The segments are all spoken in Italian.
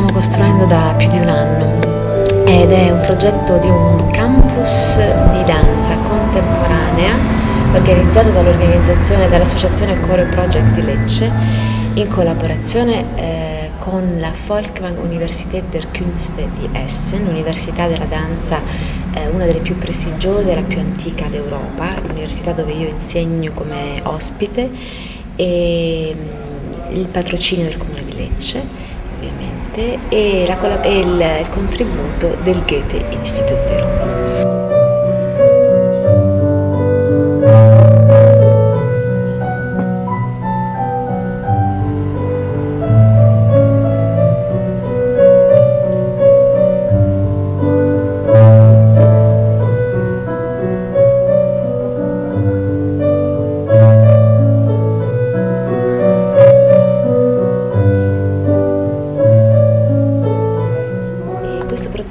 stiamo costruendo da più di un anno ed è un progetto di un campus di danza contemporanea organizzato dall'organizzazione dall'associazione Core Project di Lecce in collaborazione eh, con la Volkwang Universität der Künste di Essen, l'università della danza, eh, una delle più prestigiose e la più antica d'Europa, l'università dove io insegno come ospite e mm, il patrocinio del Comune di Lecce e, la, e il, il contributo del Goethe Institut di Roma.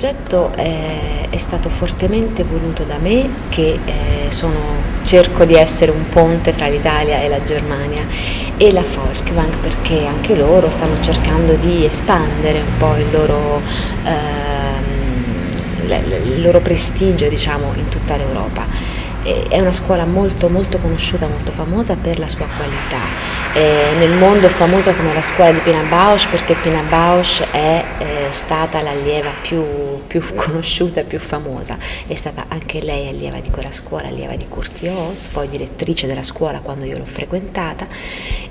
Progetto è, è, stato fortemente voluto da me che eh, sono, cerco di essere un ponte tra l'Italia e la Germania e la Volkwang perché anche loro stanno cercando di espandere un po' il loro, ehm, il loro prestigio diciamo, in tutta l'Europa è una scuola molto molto conosciuta, molto famosa per la sua qualità. Eh, nel mondo è famosa come la scuola di Pina Bausch perché Pina Bausch è eh, stata l'allieva più, più, conosciuta, più famosa, è stata anche lei allieva di quella scuola, allieva di Curti Oss, poi direttrice della scuola quando io l'ho frequentata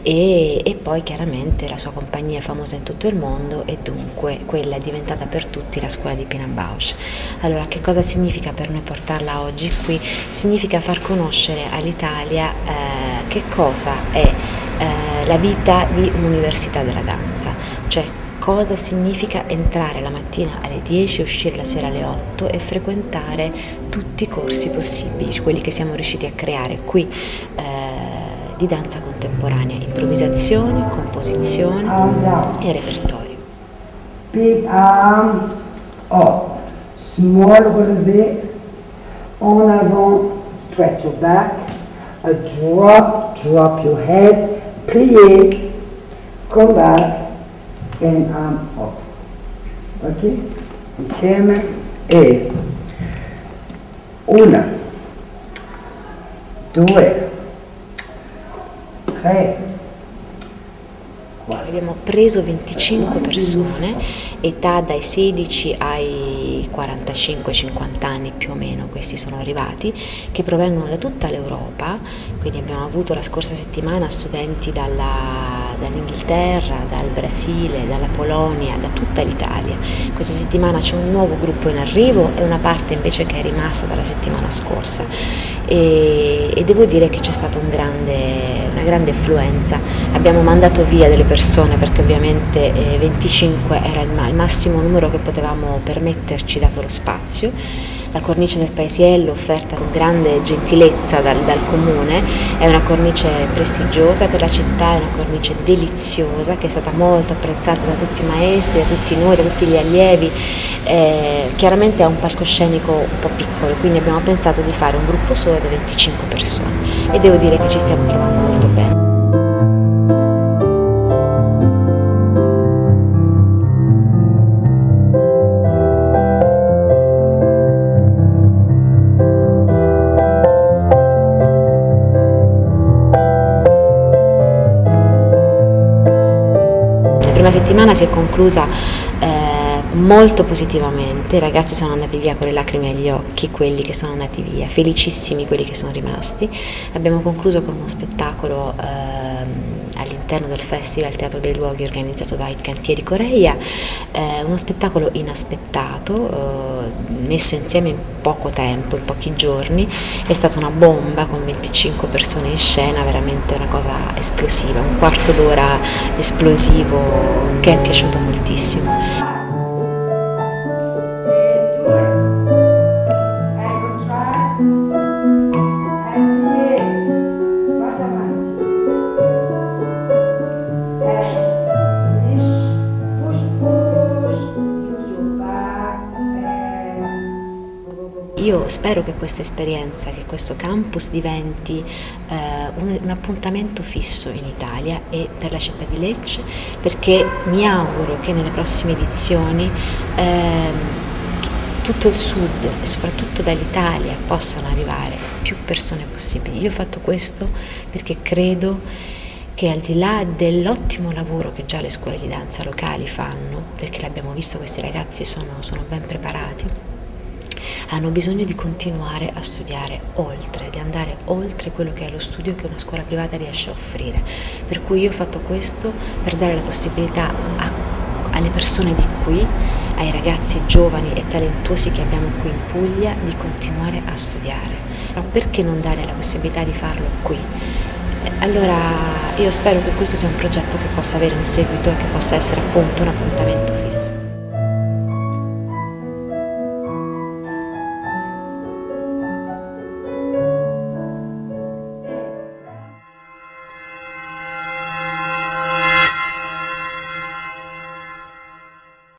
e, e poi chiaramente la sua compagnia è famosa in tutto il mondo e dunque quella è diventata per tutti la scuola di Pina Bausch. Allora che cosa significa per noi portarla oggi qui? Significa far conoscere all'Italia eh, che cosa è eh, la vita di un'università della danza, cioè cosa significa entrare la mattina alle 10, uscire la sera alle 8 e frequentare tutti i corsi possibili, quelli che siamo riusciti a creare qui eh, di danza contemporanea, improvvisazione, composizione e repertorio. Big arm up, small relevé, en avant, stretch your back, a drop, drop your head, plié, come back and arm up. Ok? Insieme. E. Una, due, tre, Abbiamo preso 25 persone, età dai 16 ai 45-50 anni più o meno, questi sono arrivati, che provengono da tutta l'Europa, quindi abbiamo avuto la scorsa settimana studenti dalla, dall'Inghilterra, dal Brasile, dalla Polonia, da tutta l'Italia. Questa settimana c'è un nuovo gruppo in arrivo e una parte invece che è rimasta dalla settimana scorsa e, e devo dire che c'è stata un grande, grande affluenza. Abbiamo mandato via delle persone perché ovviamente eh, 25 era il, massimo numero che potevamo permetterci dato lo spazio. La cornice del paesiello offerta con grande gentilezza dal, dal, comune, è una cornice prestigiosa per la città, è una cornice deliziosa che è stata molto apprezzata da tutti i maestri, da tutti noi, da tutti gli allievi, eh, chiaramente ha un palcoscenico un po' piccolo, quindi abbiamo pensato di fare un gruppo solo di 25 persone. E devo dire che ci stiamo trovando prima settimana si è conclusa eh, molto positivamente, i ragazzi sono andati via con le lacrime agli occhi, quelli che sono andati via, felicissimi quelli che sono rimasti. Abbiamo concluso con uno spettacolo eh, all'interno del Festival Teatro dei Luoghi organizzato dai Cantieri Coreia, eh, uno spettacolo inaspettato, eh, messo insieme in poco tempo, in pochi giorni, è stata una bomba con 25 persone in scena, veramente una cosa esplosiva, un quarto d'ora esplosivo che è piaciuto moltissimo. Io spero che questa esperienza, che questo campus diventi eh, un, un, appuntamento fisso in Italia e per la città di Lecce perché mi auguro che nelle prossime edizioni eh, tutto il sud e soprattutto dall'Italia possano arrivare più persone possibili. Io ho fatto questo perché credo che al di là dell'ottimo lavoro che già le scuole di danza locali fanno, perché l'abbiamo visto questi ragazzi sono, sono ben preparati, hanno bisogno di continuare a studiare oltre, di andare oltre quello che è lo studio che una scuola privata riesce a offrire. Per cui io ho fatto questo per dare la possibilità a, alle persone di qui, ai ragazzi giovani e talentuosi che abbiamo qui in Puglia, di continuare a studiare. Ma perché non dare la possibilità di farlo qui? Allora io spero che questo sia un progetto che possa avere un seguito e che possa essere appunto un appuntamento fisso.